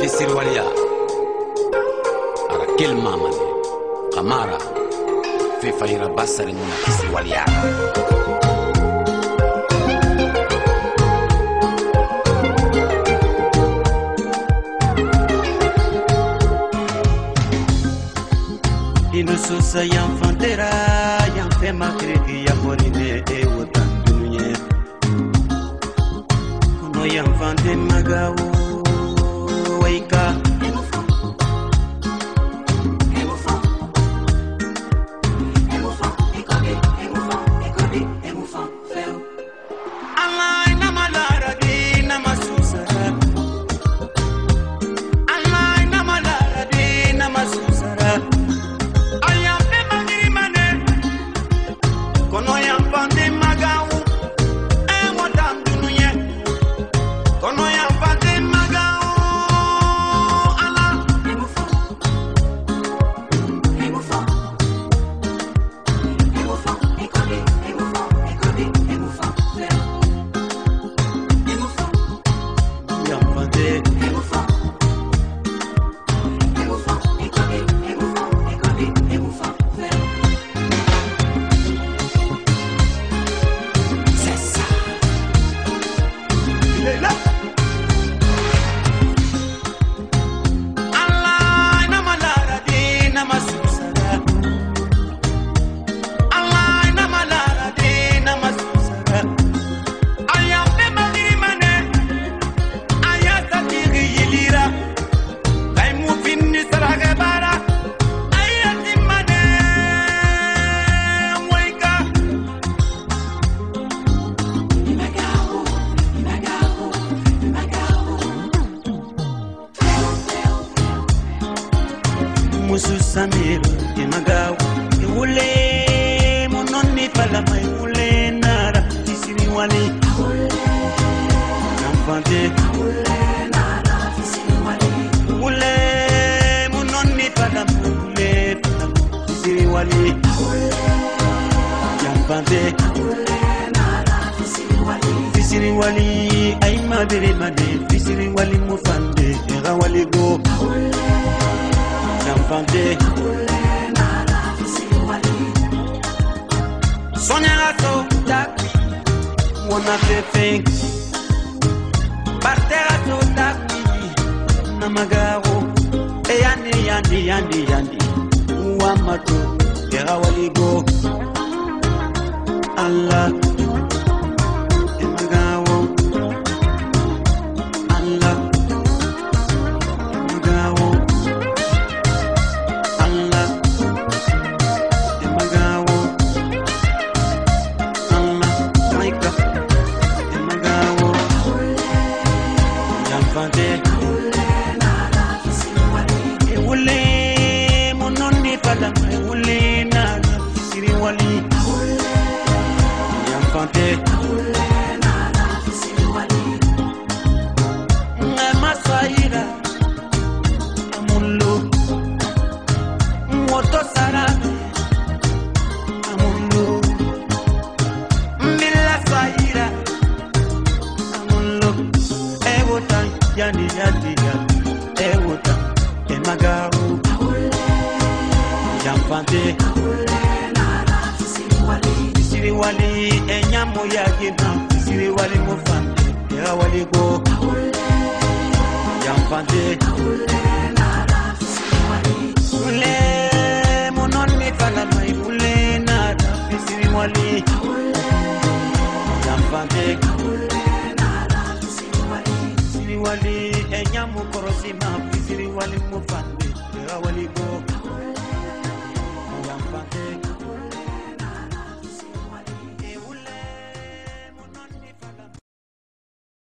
في الولياء أركل ماما قمارة في فيرا بصر منافس الولياء musu samiro imagawo iwule munoni palama iwule nara isiri wale namfante Ule munoni padam ule padam fisiri wali Jampante fisiri wali ay madere made go Jampante Sonya gato taki Wana fefe Parte gato taki namagawo e yandi yandi yandi allah jamfante ewule munoni fada ewule nana fisiri wali. Yamfante bante siri wali enyamu yagina siri wali mufante era waligo. Yanfante ule munoni kalamai ule nada. Siri wali yanfante siri wali enyamu korosima siri wali mufante ya wali waligo.